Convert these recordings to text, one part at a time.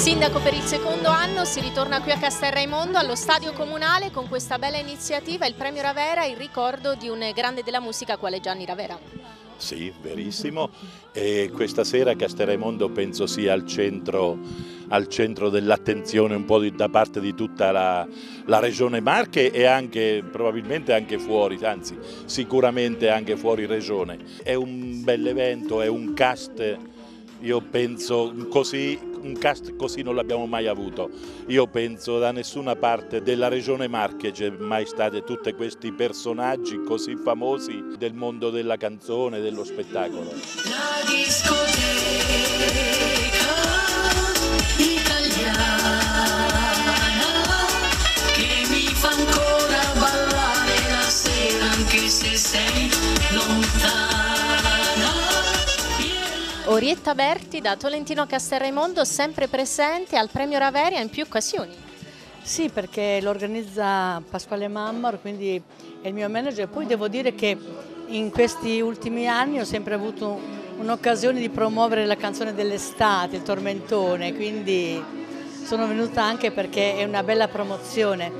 sindaco per il secondo anno, si ritorna qui a Castelraimondo allo stadio comunale con questa bella iniziativa, il premio Ravera in ricordo di un grande della musica quale Gianni Ravera. Sì, verissimo. E questa sera Castelraimondo penso sia al centro, centro dell'attenzione un po' di, da parte di tutta la, la, regione Marche e anche probabilmente anche fuori, anzi sicuramente anche fuori regione. È un bell'evento, è un cast io penso così, un cast così non l'abbiamo mai avuto. Io penso da nessuna parte della regione Marche c'è mai state tutti questi personaggi così famosi del mondo della canzone, dello spettacolo. La discoteca. Orietta Berti da Tolentino Castelraimondo sempre presente al premio Raveria in più occasioni. Sì, perché lo organizza Pasquale Mammar, quindi è il mio manager. Poi devo dire che in questi ultimi anni ho sempre avuto un'occasione di promuovere la canzone dell'estate, il tormentone, quindi sono venuta anche perché è una bella promozione.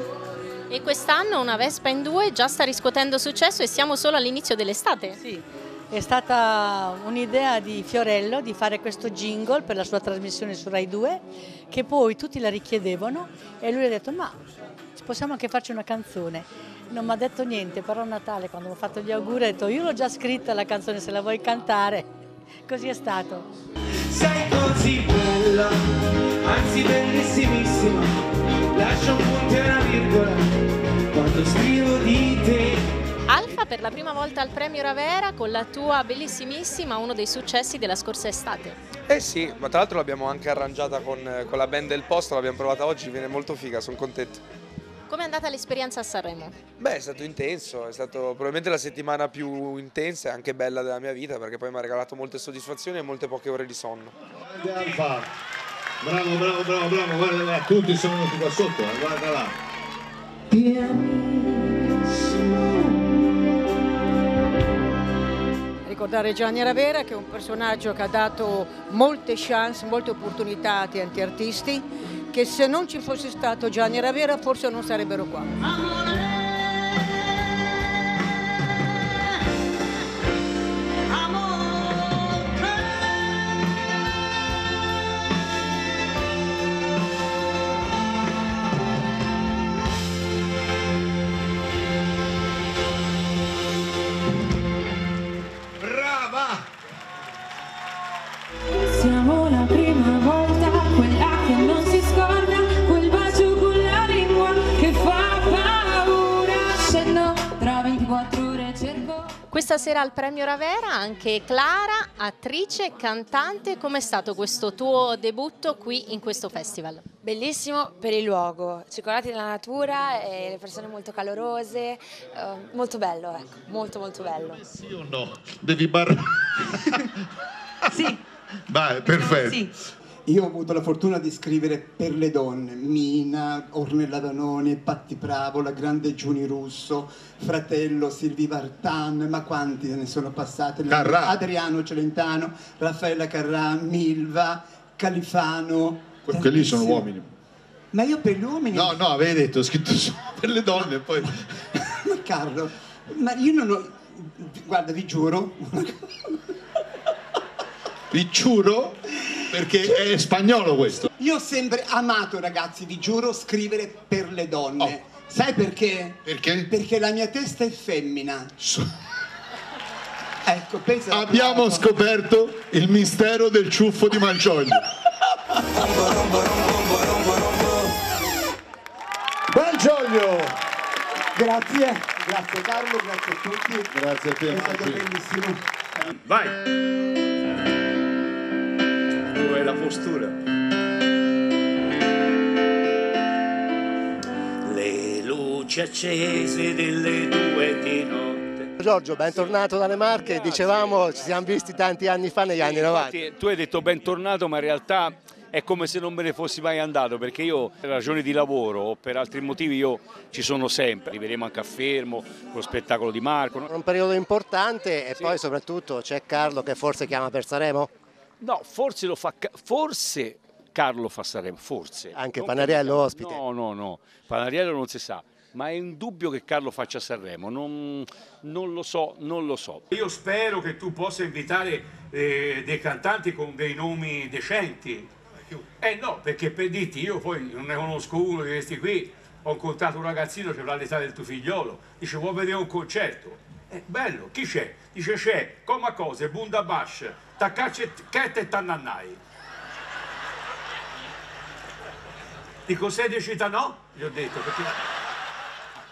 E quest'anno una Vespa in due già sta riscuotendo successo e siamo solo all'inizio dell'estate. Sì, è stata un'idea di Fiorello di fare questo jingle per la sua trasmissione su Rai 2 che poi tutti la richiedevano e lui ha detto ma possiamo anche farci una canzone. Non mi ha detto niente, però a Natale quando mi ha fatto gli auguri ha detto io l'ho già scritta la canzone se la vuoi cantare. Così è stato. Sei così bella, anzi bellissimissima, lascia un punto e una virgola per la prima volta al premio Ravera con la tua bellissimissima, uno dei successi della scorsa estate. Eh sì, ma tra l'altro l'abbiamo anche arrangiata con, con la band del posto, l'abbiamo provata oggi, viene molto figa, sono contento. Come è andata l'esperienza a Sanremo? Beh, è stato intenso, è stata probabilmente la settimana più intensa e anche bella della mia vita perché poi mi ha regalato molte soddisfazioni e molte poche ore di sonno. Bravo, bravo, bravo, bravo, guarda, tutti sono venuti qua sotto, eh, guarda là. Ricordare Gianni Ravera che è un personaggio che ha dato molte chance, molte opportunità a tanti artisti che se non ci fosse stato Gianni Ravera forse non sarebbero qua. Questa sera al premio Ravera anche Clara, attrice e cantante. Com'è stato questo tuo debutto qui in questo festival? Bellissimo per il luogo, circolati nella natura e le persone molto calorose, eh, molto bello, ecco, molto molto bello. Sì o no? Devi barrare? sì. Vai, perfetto. Sì. Io ho avuto la fortuna di scrivere per le donne, Mina, Ornella Danoni, Patti Bravo, la grande Giuni Russo, Fratello, Silvi Vartan, ma quanti ne sono passati? Carrà. Adriano Celentano, Raffaella Carrà, Milva, Califano. Que- quelli sono uomini. Ma io per gli uomini... No, no, avevi detto, ho scritto solo per le donne poi... ma Carlo, ma io non ho... Guarda, vi giuro... vi giuro perché è spagnolo questo. Io ho sempre amato, ragazzi, vi giuro, scrivere per le donne. Oh. Sai perché? Perché? Perché la mia testa è femmina. So... Ecco, pensa Abbiamo scoperto il mistero del ciuffo di Malgioglio. Malgioglio! Grazie, grazie Carlo, grazie a tutti. Grazie a te. È stato bellissimo. Vai! La postura. Le luci accese delle due di notte. Giorgio, bentornato dalle Marche, Grazie. dicevamo ci siamo visti tanti anni fa negli anni 90. Tu hai detto bentornato ma in realtà è come se non me ne fossi mai andato perché io per ragioni di lavoro o per altri motivi io ci sono sempre, arriveremo anche a Fermo con lo spettacolo di Marco. Un periodo importante e sì. poi soprattutto c'è Carlo che forse chiama per Saremo? No, forse lo fa, forse Carlo fa Sanremo, forse. Anche Non Panariello credo. ospite. No, no, no, Panariello non si sa, ma è un dubbio che Carlo faccia Sanremo, non, non lo so, non lo so. Io spero che tu possa invitare eh, dei cantanti con dei nomi decenti. Eh no, perché per dirti, io poi non ne conosco uno di questi qui, ho incontrato un ragazzino che avrà l'età del tuo figliolo, dice vuoi vedere un concerto? Eh, bello, chi c'è? Dice c'è Coma Cose, Bunda Bash, Taccacce Cat e Tannannai. Dico sei di città no? Gli ho detto perché...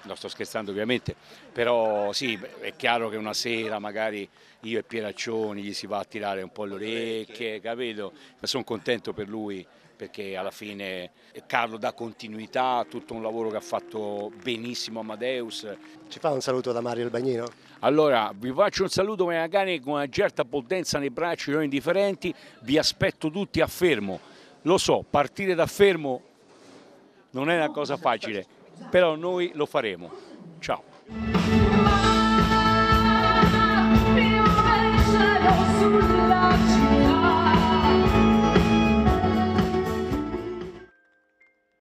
No, sto scherzando ovviamente, però sì, è chiaro che una sera magari io e Pieraccioni gli si va a tirare un po' le orecchie, capito? Ma sono contento per lui perché alla fine Carlo dà continuità a tutto un lavoro che ha fatto benissimo Amadeus. Ci fa un saluto da Mario il Bagnino? Allora, vi faccio un saluto magari con una certa potenza nei bracci, non indifferenti, vi aspetto tutti a Fermo. Lo so, partire da Fermo non è una cosa facile, però noi lo faremo. Ciao.